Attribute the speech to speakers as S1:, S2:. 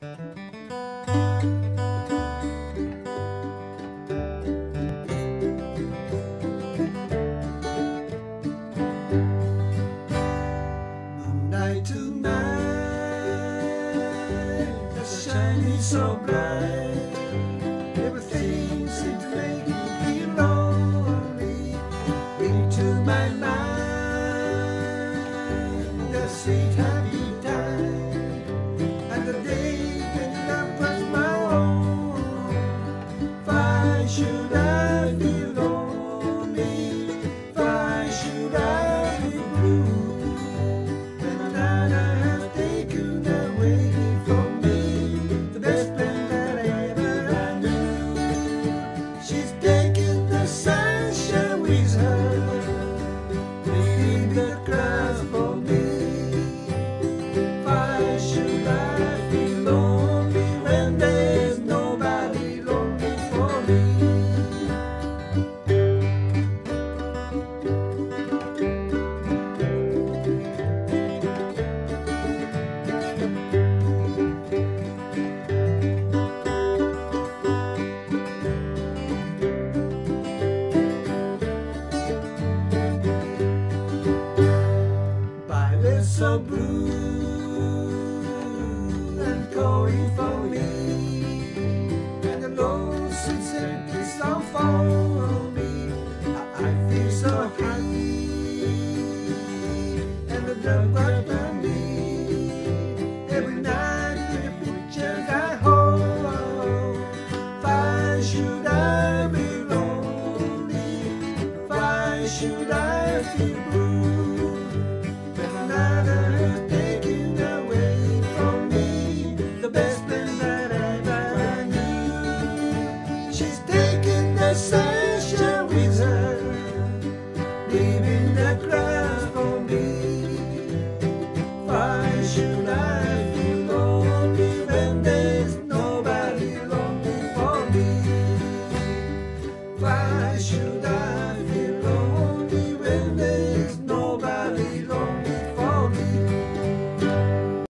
S1: Night to night, the shine is so bright. Everything so blue and calling for me, and the lonesome said, please don't follow me. I, I feel so happy, and the love got on me. Every night in the pictures I hold, why should I be lonely? Why should I feel blue?